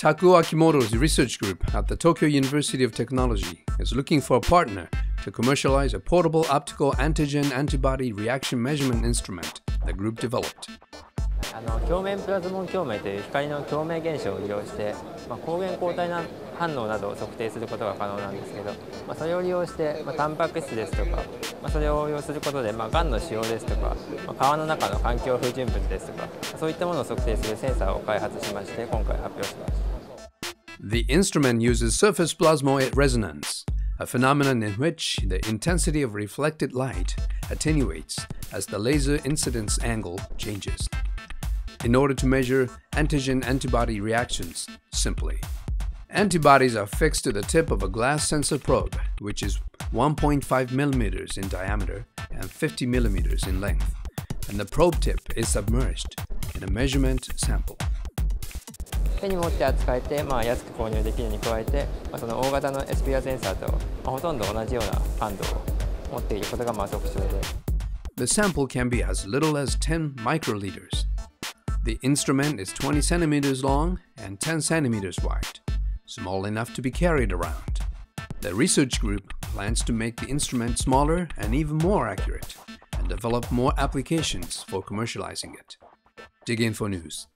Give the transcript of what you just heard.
Takuo Akimoto's research group at the Tokyo University of Technology is looking for a partner to commercialize a portable optical antigen antibody reaction measurement instrument the group developed. あの鏡面プラズモン共鳴という光の共鳴現象を利用して、まあ、抗原抗体な反応などを測定することが可能なんですけど、まあ、それを利用して、まあ、タンパク質ですとか、まあ、それを利用することで、まあ、がんの使用ですとか、まあ、川の中の環境不純物ですとかそういったものを測定するセンサーを開発しまして今回発表しました。The instrument uses surface plasmon resonance, a phenomenon in which the intensity of reflected light attenuates as the laser incidence angle changes. In order to measure antigen-antibody reactions simply, antibodies are fixed to the tip of a glass sensor probe, which is 1.5 millimeters in diameter and 50 millimeters in length, and the probe tip is submerged in a measurement sample. 手に持って扱えて、まあ、安く購入できるに加えて、まあ、その大型の sample can be as little as 10 microliters. The instrument is 20 centimeters long and 10 centimeters wide, small enough to be carried around. The research group plans to make the instrument smaller and even more accurate and develop more applications for commercializing it. DigInfo News.